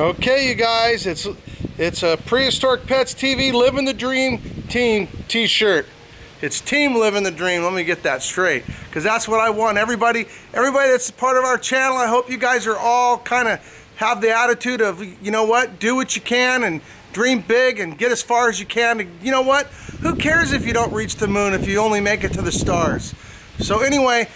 Okay, you guys, it's it's a Prehistoric Pets TV Living the Dream Team T-shirt. It's Team Living the Dream. Let me get that straight, because that's what I want. Everybody, everybody that's part of our channel, I hope you guys are all kind of have the attitude of, you know what, do what you can and dream big and get as far as you can. And You know what? Who cares if you don't reach the moon if you only make it to the stars? So anyway,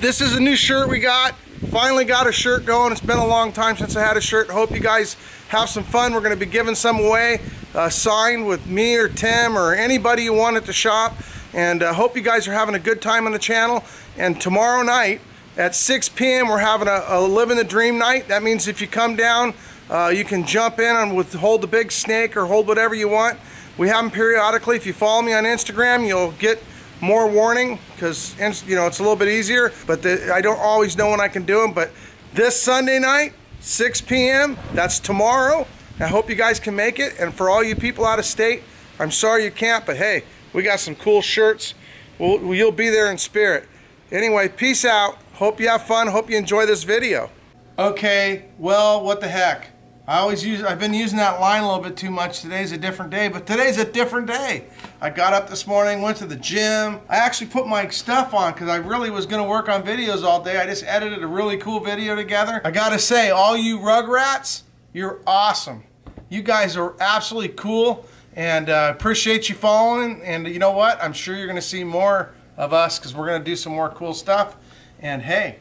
this is a new shirt we got. Finally got a shirt going. It's been a long time since I had a shirt. Hope you guys have some fun. We're going to be giving some away, uh, signed with me or Tim or anybody you want at the shop. And uh, hope you guys are having a good time on the channel. And tomorrow night at 6 p.m. we're having a, a Living the Dream night. That means if you come down, uh, you can jump in and with hold the big snake or hold whatever you want. We have them periodically. If you follow me on Instagram, you'll get more warning because you know it's a little bit easier but the, I don't always know when I can do them but this Sunday night 6 p.m. that's tomorrow. I hope you guys can make it and for all you people out of state I'm sorry you can't but hey we got some cool shirts. We'll, you'll be there in spirit. Anyway peace out. Hope you have fun. Hope you enjoy this video. Okay well what the heck I always use, I've been using that line a little bit too much. Today's a different day, but today's a different day. I got up this morning, went to the gym. I actually put my stuff on because I really was going to work on videos all day. I just edited a really cool video together. I got to say, all you Rugrats, you're awesome. You guys are absolutely cool and uh, appreciate you following. And you know what? I'm sure you're going to see more of us because we're going to do some more cool stuff. And hey,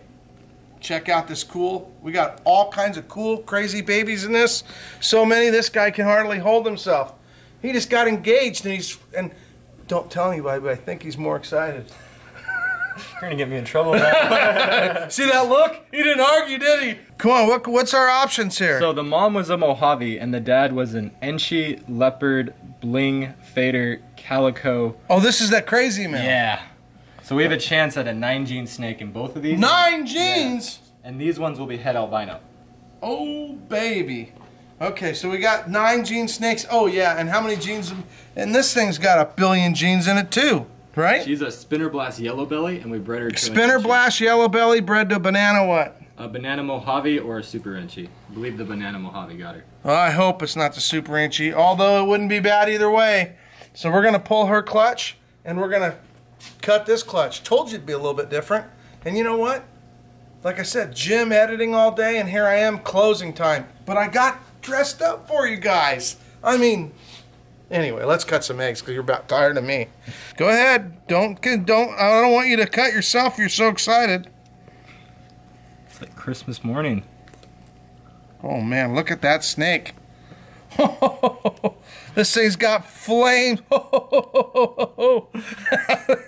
check out this cool. We got all kinds of cool crazy babies in this. So many this guy can hardly hold himself. He just got engaged and he's and don't tell anybody but i think he's more excited. You're gonna get me in trouble now. see that look? He didn't argue did he? Come on what, what's our options here? So the mom was a mojave and the dad was an enchi leopard bling fader calico. Oh this is that crazy man. Yeah so we have a chance at a nine gene snake in both of these. Nine genes? Yeah. And these ones will be het albino. Oh, baby. Okay, so we got nine gene snakes. Oh, yeah, and how many genes? And this thing's got a billion genes in it, too, right? She's a spinner blast yellow belly, and we bred her to Spinner blast yellow belly bred to banana what? A banana Mojave or a super enchi. I believe the banana Mojave got her. Well, I hope it's not the super enchi, although it wouldn't be bad either way. So we're going to pull her clutch, and we're going to cut this clutch. Told you it'd be a little bit different. And you know what? Like I said, gym editing all day, and here I am, closing time. But I got dressed up for you guys. I mean, anyway, let's cut some eggs because you're about tired of me. Go ahead. Don't don't. I don't want you to cut yourself. You're so excited. It's like Christmas morning. Oh man, look at that snake. this thing's got flames.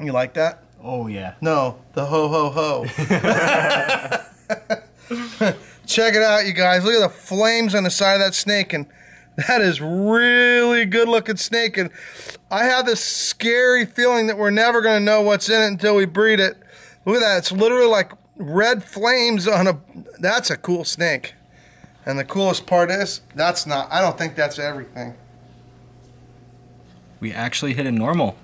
You like that? Oh, yeah. No, the ho ho ho. Check it out, you guys. Look at the flames on the side of that snake. And that is really good looking snake. And I have this scary feeling that we're never going to know what's in it until we breed it. Look at that. It's literally like red flames on a. That's a cool snake. And the coolest part is, that's not, I don't think that's everything. We actually hit a normal.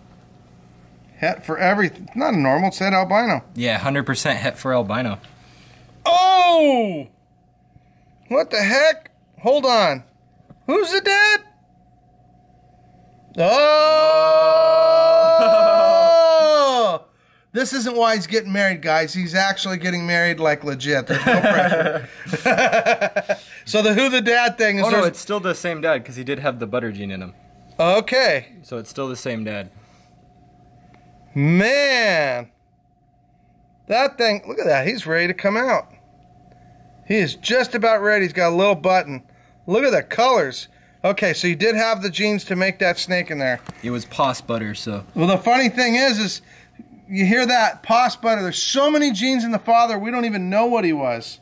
Het for everything. Not a normal, it's het albino. Yeah, 100% het for albino. Oh! What the heck? Hold on. Who's the dad? Oh! this isn't why he's getting married, guys. He's actually getting married like legit. There's no pressure. so the who the dad thing is. Oh no, it's still the same dad because he did have the butter gene in him. Okay. So it's still the same dad. Man, that thing, look at that. He's ready to come out. He is just about ready. He's got a little button. Look at the colors. Okay, so you did have the genes to make that snake in there. It was pos butter, so. Well, the funny thing is, is you hear that pos butter. There's so many genes in the father, we don't even know what he was.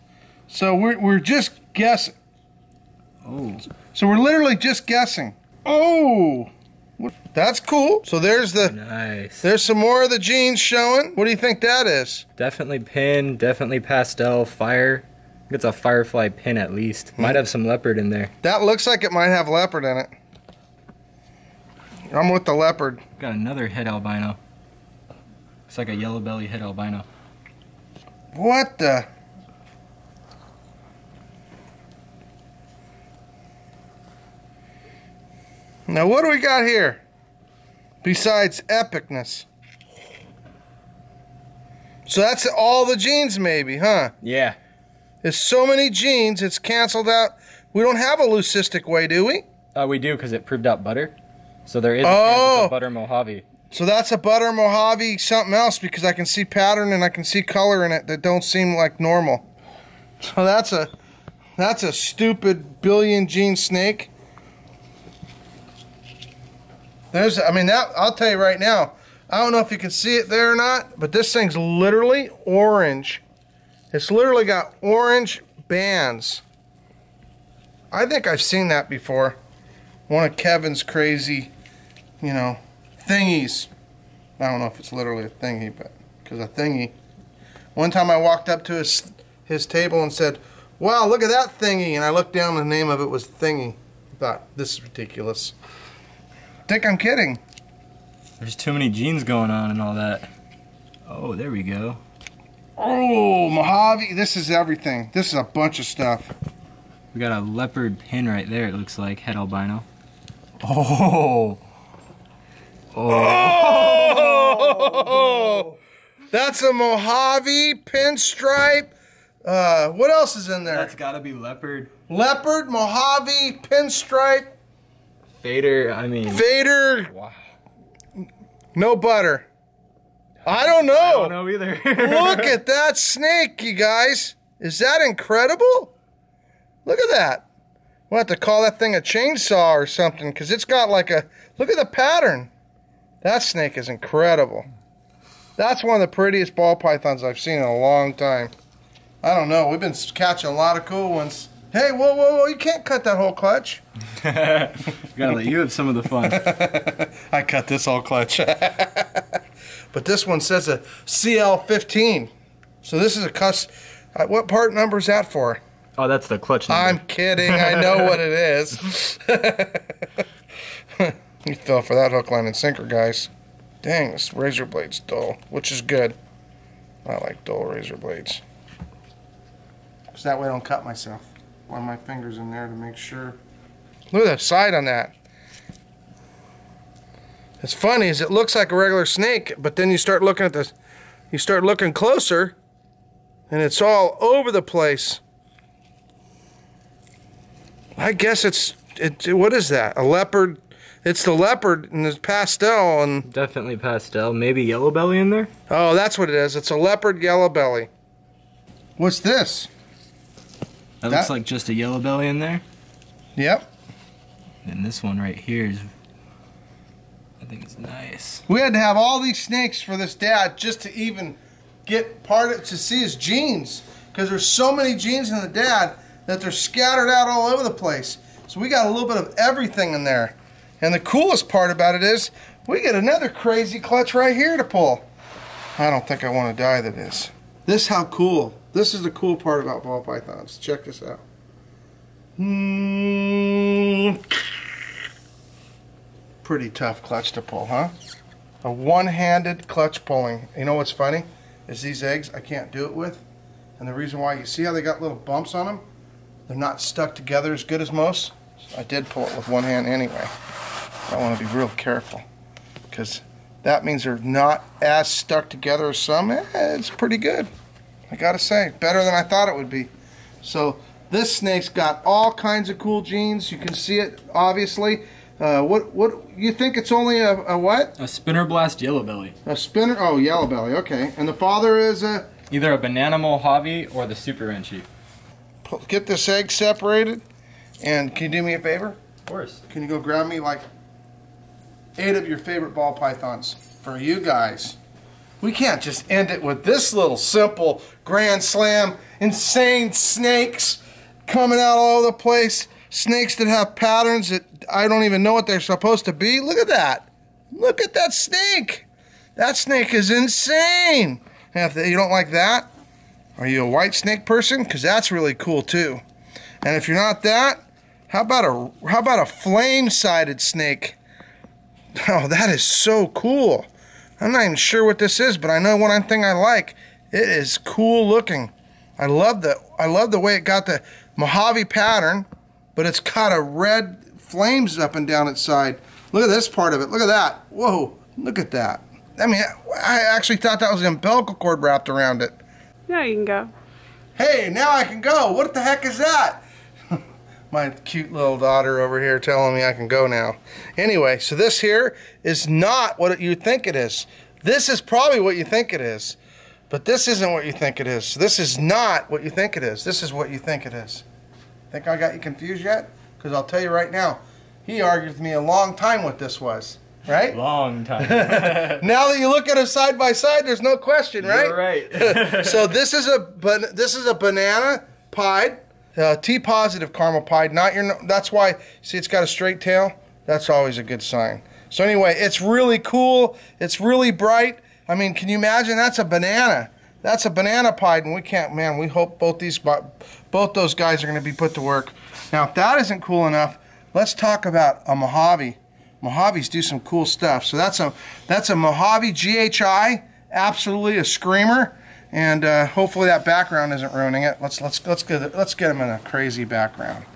So we're, we're just guessing. Oh. So we're literally just guessing. Oh. That's cool. So there's the nice. There's some more of the genes showing. What do you think that is? Definitely pin, definitely pastel, fire. It's a firefly pin at least. Hmm. Might have some leopard in there. That looks like it might have leopard in it. I'm with the leopard. Got another het albino. It's like a yellow belly het albino. What the? Now, what do we got here? Besides epicness. So that's all the genes, maybe, huh? Yeah. There's so many genes, it's canceled out. We don't have a leucistic way, do we? Uh, we do because it proved out butter. So there is Oh. a butter Mojave. So that's a butter Mojave something else because I can see pattern and I can see color in it that don't seem like normal. So that's a that's a stupid billion gene snake. There's I mean that I'll tell you right now. I don't know if you can see it there or not, but this thing's literally orange. It's literally got orange bands. I think I've seen that before. One of Kevin's crazy, you know, thingies. I don't know if it's literally a thingy, but because a thingy. One time I walked up to his his table and said, "Wow, look at that thingy!" And I looked down, and the name of it was Thingy. I thought this is ridiculous. Think I'm kidding? There's too many genes going on and all that. Oh, there we go. Oh, Mojave! This is everything. This is a bunch of stuff. We got a leopard pin right there, it looks like. Het albino. Oh. Oh, that's a Mojave pinstripe. Uh, what else is in there? That's gotta be leopard. Leopard, Mojave, pinstripe, Fader, I mean. Vader, Wow. no butter. I don't know. I don't know either. Look at that snake, you guys. Is that incredible? Look at that. We'll have to call that thing a chainsaw or something because it's got like a. Look at the pattern. That snake is incredible. That's one of the prettiest ball pythons I've seen in a long time. I don't know. We've been catching a lot of cool ones. Hey, whoa, whoa, whoa. You can't cut that whole clutch. Gotta let you have some of the fun. I cut this whole clutch. but this one says a CL15. So this is a cuss. Uh, what part number is that for? Oh, that's the clutch number. I'm kidding. I know what it is. you fell for that hook, line, and sinker, guys. Dang, this razor blade's dull, which is good. I like dull razor blades. Because that way I don't cut myself. Run my fingers in there to make sure. Look at that side on that. It's funny is it looks like a regular snake, but then you start looking at this, you start looking closer, and it's all over the place. I guess it's it. What is that? A leopard? It's the leopard and it's pastel and Definitely pastel. Maybe yellow belly in there? oh, that's what it is. It's a leopard yellow belly. What's this? That, That- looks like just a yellow belly in there. Yep. And this one right here is. I think it's nice. We had to have all these snakes for this dad just to even get part of to see his genes because there's so many genes in the dad that they're scattered out all over the place. So we got a little bit of everything in there. And the coolest part about it is we get another crazy clutch right here to pull. I don't think I want to die that is. This how cool. This is the cool part about ball pythons. Check this out. Hmm. Pretty tough clutch to pull, huh? A one-handed clutch pulling. You know what's funny? Is these eggs I can't do it with. And the reason why, you see how they got little bumps on them? They're not stuck together as good as most. I did pull it with one hand anyway. I want to be real careful because that means they're not as stuck together as some. Eh, it's pretty good. I gotta say, better than I thought it would be. So this snake's got all kinds of cool genes. You can see it obviously. Uh, what what you think it's only a, a what? A spinner blast yellow belly. A spinner? Oh, yellow belly. Okay. And the father is a. Either a banana Mojave or the Super enchi. Get this egg separated. And can you do me a favor? Of course. Can you go grab me like eight of your favorite ball pythons for you guys? We can't just end it with this little simple grand slam, insane snakes coming out all over the place. Snakes that have patterns that I don't even know what they're supposed to be. Look at that. Look at that snake. That snake is insane. And if you don't like that, are you a white snake person? Because that's really cool too. And if you're not that, how about a how about a flame-sided snake? Oh, that is so cool. I'm not even sure what this is, but I know one thing I like. It is cool looking. I love the I love the way it got the Mojave pattern, but it's got a red flames up and down its side. Look at this part of it. Look at that. Whoa, look at that. I mean, I actually thought that was an umbilical cord wrapped around it. Now you can go. Hey, now I can go. What the heck is that? My cute little daughter over here telling me I can go now. Anyway, so this here is not what you think it is. This is probably what you think it is. But this isn't what you think it is. This is not what you think it is. This is what you think it is. Think I got you confused yet? Because I'll tell you right now, he argued with me a long time what this was. Right? Long time. now that you look at them side by side, there's no question, right? You're right. so this is a this is a banana pied, uh, T positive caramel pied. Not your. That's why see it's got a straight tail. That's always a good sign. So anyway, it's really cool. It's really bright. I mean, can you imagine? That's a banana. That's a banana pied, and we can't. Man, we hope both these both those guys are going to be put to work. Now, if that isn't cool enough, let's talk about a Mojave. Mojaves do some cool stuff. So that's a that's a Mojave GHI, absolutely a screamer. And uh, hopefully that background isn't ruining it. Let's let's let's get let's get him in a crazy background.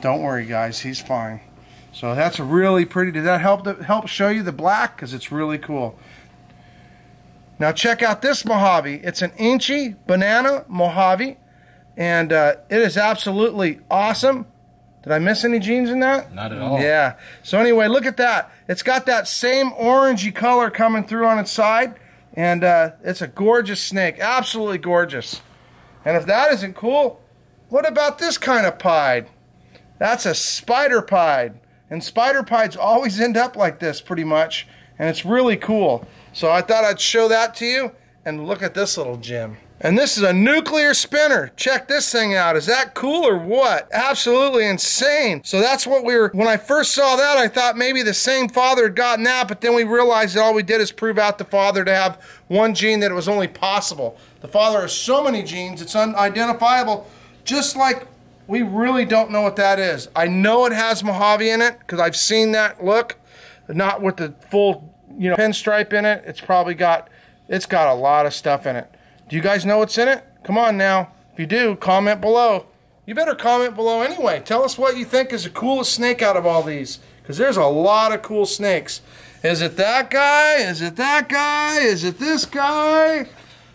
Don't worry, guys, he's fine. So that's really pretty. Did that help to help show you the black? Because it's really cool. Now check out this Mojave. It's an Enchi banana Mojave, and uh, it is absolutely awesome. Did I miss any genes in that? Not at all. Yeah. So anyway, look at that. It's got that same orangey color coming through on its side. And uh, it's a gorgeous snake. Absolutely gorgeous. And if that isn't cool, what about this kind of pied? That's a spider pied. And spider pieds always end up like this pretty much. And it's really cool. So I thought I'd show that to you. And look at this little gem. And this is a nuclear spinner. Check this thing out. Is that cool or what? Absolutely insane. So that's what we were, when I first saw that, I thought maybe the same father had gotten that, but then we realized that all we did is prove out the father to have one gene that it was only possible. The father has so many genes, it's unidentifiable, just like we really don't know what that is. I know it has Mojave in it because I've seen that look, not with the full, you know, pinstripe in it. It's probably got, it's got a lot of stuff in it. Do you guys know what's in it? Come on now. If you do, comment below. You better comment below anyway. Tell us what you think is the coolest snake out of all these. Because there's a lot of cool snakes. Is it that guy? Is it that guy? Is it this guy?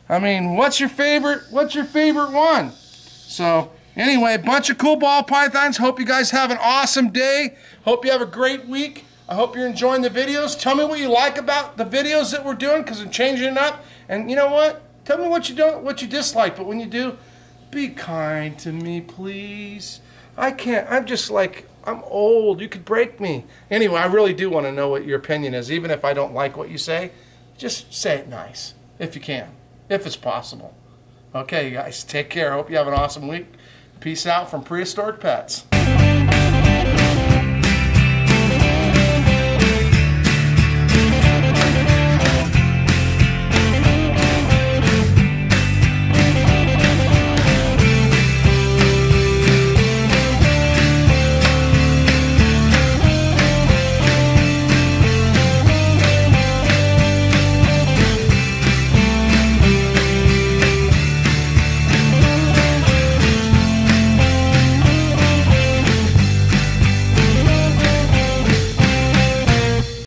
I mean, what's your favorite? What's your favorite one? So, anyway, bunch of cool ball pythons. Hope you guys have an awesome day. Hope you have a great week. I hope you're enjoying the videos. Tell me what you like about the videos that we're doing because I'm changing it up. And you know what? Tell me what you don't, what you dislike, but when you do, be kind to me, please. I can't. I'm just like I'm old. You could break me. Anyway, I really do want to know what your opinion is, even if I don't like what you say. Just say it nice, if you can, if it's possible. Okay, you guys, take care. Hope you have an awesome week. Peace out from Prehistoric Pets.